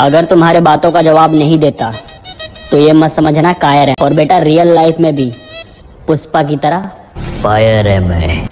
अगर तुम्हारे बातों का जवाब नहीं देता तो ये मत समझना कायर है। और बेटा रियल लाइफ में भी पुष्पा की तरह फायर है मैं।